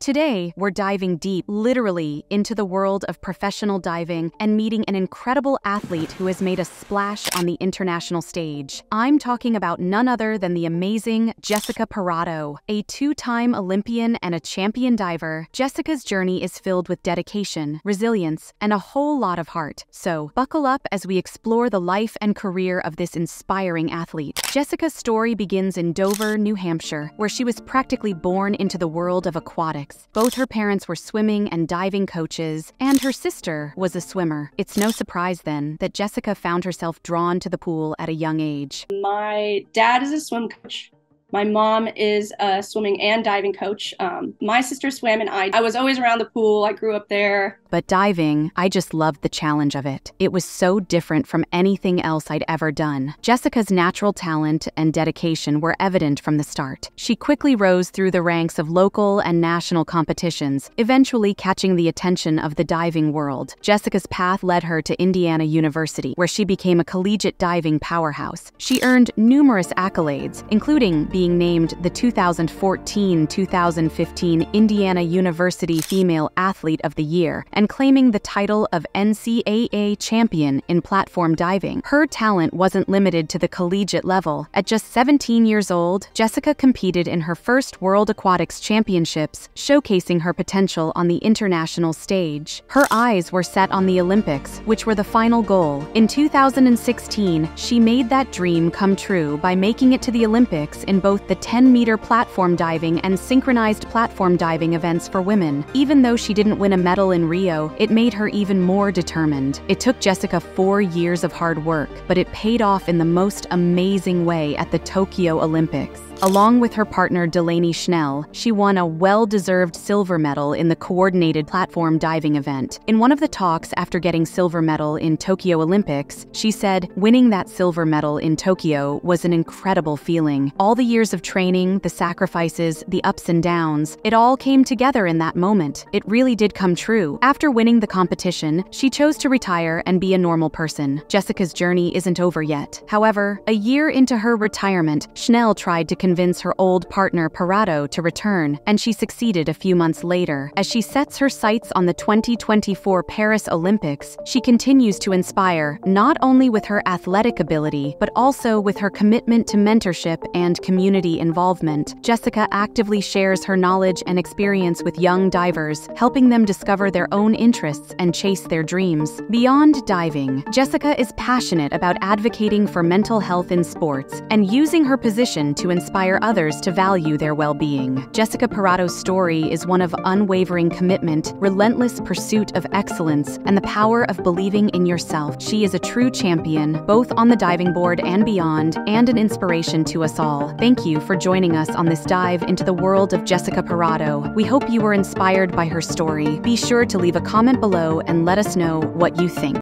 Today, we're diving deep, literally, into the world of professional diving and meeting an incredible athlete who has made a splash on the international stage. I'm talking about none other than the amazing Jessica Parratto. a two time Olympian and a champion diver. Jessica's journey is filled with dedication, resilience, and a whole lot of heart. So, buckle up as we explore the life and career of this inspiring athlete. Jessica's story begins in Dover, New Hampshire, where she was practically born into the world of aquatics. Both her parents were swimming and diving coaches, and her sister was a swimmer. It's no surprise then that Jessica found herself drawn to the pool at a young age. My dad is a swim coach. My mom is a swimming and diving coach. Um, my sister swam, and I, I was always around the pool. I grew up there. But diving, I just loved the challenge of it. It was so different from anything else I'd ever done. Jessica's natural talent and dedication were evident from the start. She quickly rose through the ranks of local and national competitions, eventually catching the attention of the diving world. Jessica's path led her to Indiana University, where she became a collegiate diving powerhouse. She earned numerous accolades, including being named the 2014 2015 Indiana University Female Athlete of the Year and claiming the title of NCAA champion in platform diving. Her talent wasn't limited to the collegiate level. At just 17 years old, Jessica competed in her first World Aquatics Championships, showcasing her potential on the international stage. Her eyes were set on the Olympics, which were the final goal. In 2016, she made that dream come true by making it to the Olympics in both the 10 meter platform diving and synchronized platform diving events for women. Even though she didn't win a medal in Rio, it made her even more determined. It took Jessica four years of hard work, but it paid off in the most amazing way at the Tokyo Olympics. Along with her partner Delaney Schnell, she won a well deserved silver medal in the coordinated platform diving event. In one of the talks after getting silver medal in Tokyo Olympics, she said, Winning that silver medal in Tokyo was an incredible feeling. All the years of training, the sacrifices, the ups and downs, it all came together in that moment. It really did come true. After winning the competition, she chose to retire and be a normal person. Jessica's journey isn't over yet. However, a year into her retirement, Schnell tried to convince her old partner Parratto to return, and she succeeded a few months later. As she sets her sights on the 2024 Paris Olympics, she continues to inspire not only with her athletic ability, but also with her commitment to mentorship and community involvement. Jessica actively shares her knowledge and experience with young divers, helping them discover their own interests and chase their dreams. Beyond diving, Jessica is passionate about advocating for mental health in sports and using her position to inspire others to value their well being. Jessica Parratto's story is one of unwavering commitment, relentless pursuit of excellence, and the power of believing in yourself. She is a true champion, both on the diving board and beyond, and an inspiration to us all. Thank you for joining us on this dive into the world of Jessica Parratto. We hope you were inspired by her story. Be sure to leave a comment below and let us know what you think.